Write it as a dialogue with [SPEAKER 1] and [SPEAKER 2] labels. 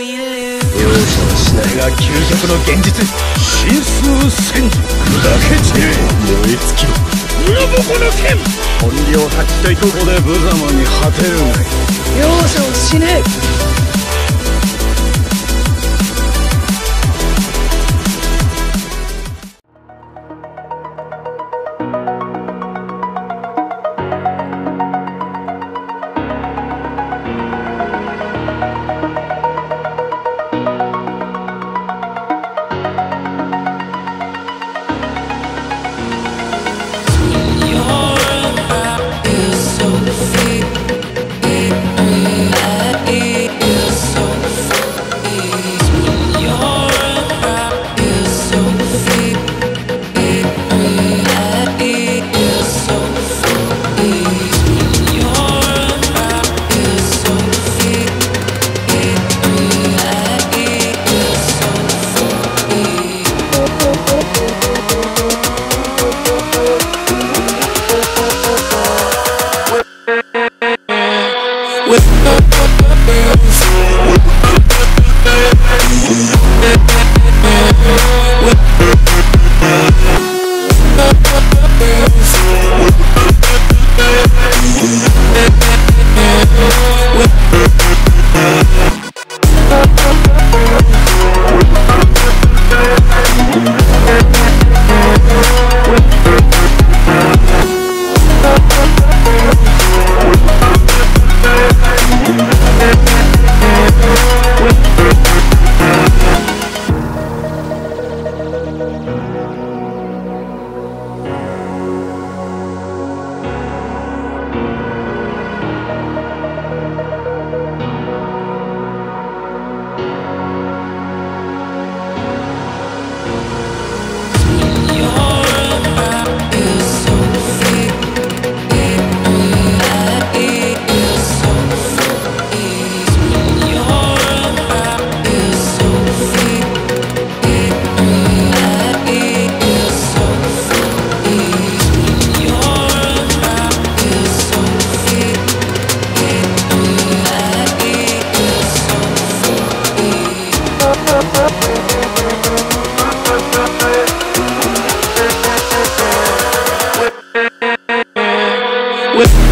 [SPEAKER 1] 容赦はしないが究極の現実真数戦時砕け散れ燃え尽きろ裏ボコの剣本領発揮といここで無様に果てるがい
[SPEAKER 2] 容赦をしねえ with